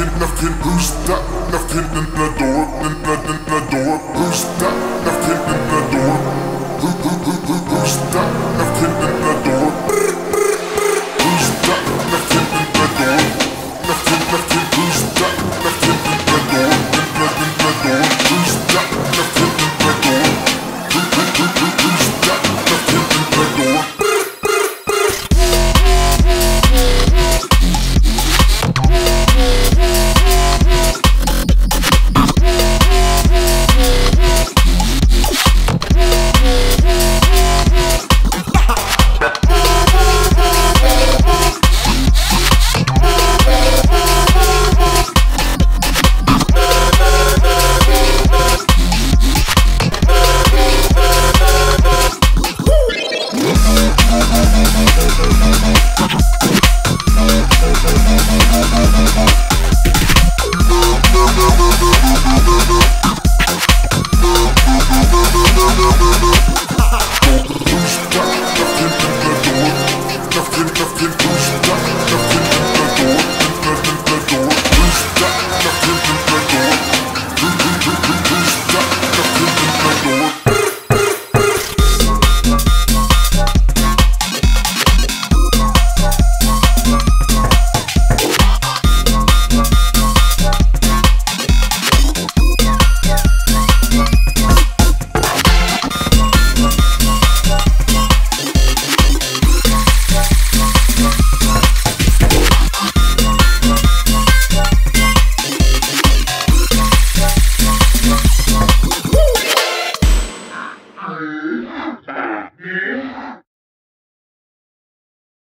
nothing, nothing, who's that? Nothing in the door, in the, in the door, who's that? Nothing. Amen.